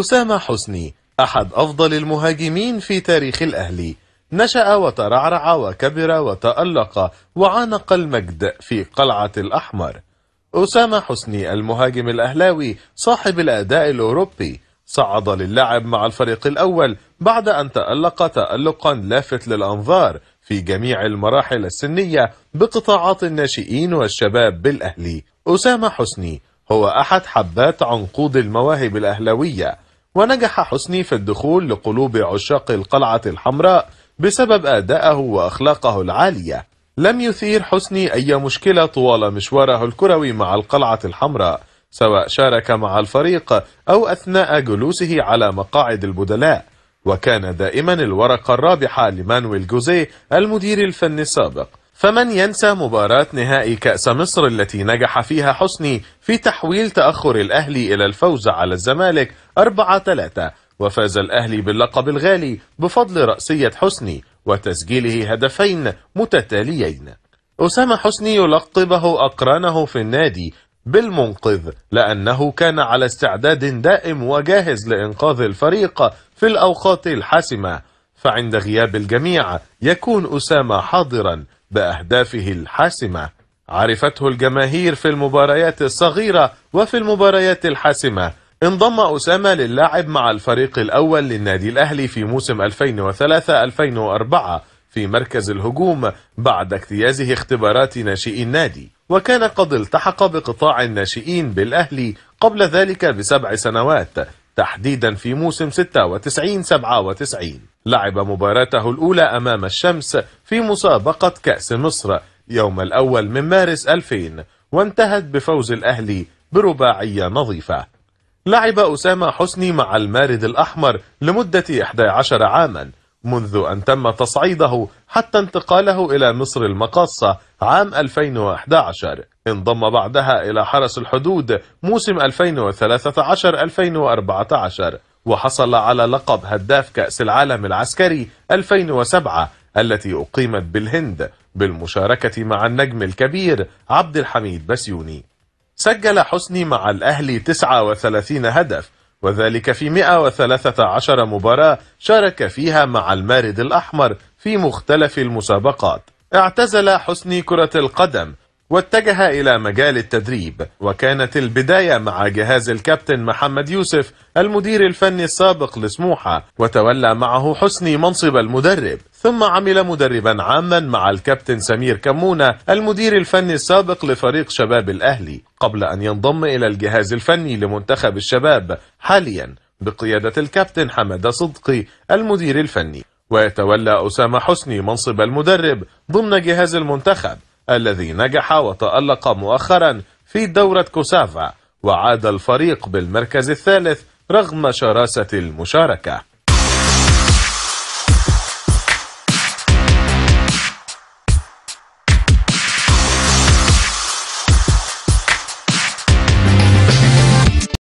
أسامة حسني أحد أفضل المهاجمين في تاريخ الأهلي. نشأ وترعرع وكبر وتألق وعانق المجد في قلعة الأحمر. أسامة حسني المهاجم الأهلاوي صاحب الأداء الأوروبي. صعد للعب مع الفريق الأول بعد أن تألق تألقا لافت للأنظار في جميع المراحل السنية بقطاعات الناشئين والشباب بالأهلي. أسامة حسني هو أحد حبات عنقود المواهب الأهلاوية ونجح حسني في الدخول لقلوب عشاق القلعة الحمراء بسبب أدائه وأخلاقه العالية. لم يثير حسني أي مشكلة طوال مشواره الكروي مع القلعة الحمراء سواء شارك مع الفريق أو أثناء جلوسه على مقاعد البدلاء. وكان دائما الورقة الرابحة لمانويل جوزيه المدير الفني السابق. فمن ينسى مباراة نهائي كأس مصر التي نجح فيها حسني في تحويل تأخر الأهلي إلى الفوز على الزمالك 4-3 وفاز الأهلي باللقب الغالي بفضل رأسية حسني وتسجيله هدفين متتاليين. أسامة حسني يلقبه أقرانه في النادي بالمنقذ لأنه كان على استعداد دائم وجاهز لإنقاذ الفريق في الأوقات الحاسمة. فعند غياب الجميع يكون أسامة حاضرا بأهدافه الحاسمة. عرفته الجماهير في المباريات الصغيرة وفي المباريات الحاسمة. انضم أسامة للعب مع الفريق الأول للنادي الأهلي في موسم 2003-2004 في مركز الهجوم بعد اجتيازه اختبارات ناشئي النادي. وكان قد التحق بقطاع الناشئين بالأهلي قبل ذلك بسبع سنوات تحديدا في موسم 96-97 لعب مباراته الأولى أمام الشمس في مسابقة كأس مصر يوم الأول من مارس 2000 وانتهت بفوز الأهلي برباعية نظيفة. لعب أسامة حسني مع المارد الأحمر لمدة 11 عاما. منذ أن تم تصعيده حتى انتقاله إلى مصر المقاصة عام 2011 انضم بعدها إلى حرس الحدود موسم 2013-2014 وحصل على لقب هداف كأس العالم العسكري 2007 التي أقيمت بالهند بالمشاركة مع النجم الكبير عبد الحميد بسيوني. سجل حسني مع الأهلي 39 هدف وذلك في 113 مباراة شارك فيها مع المارد الأحمر في مختلف المسابقات. اعتزل حسني كرة القدم. واتجه إلى مجال التدريب وكانت البداية مع جهاز الكابتن محمد يوسف المدير الفني السابق لسموحة وتولى معه حسني منصب المدرب ثم عمل مدربا عاما مع الكابتن سمير كمونة المدير الفني السابق لفريق شباب الأهلي قبل أن ينضم إلى الجهاز الفني لمنتخب الشباب حاليا بقيادة الكابتن حمد صدقي المدير الفني. ويتولى أسامة حسني منصب المدرب ضمن جهاز المنتخب. الذي نجح وتألق مؤخرا في دورة كوسافا وعاد الفريق بالمركز الثالث رغم شراسة المشاركة.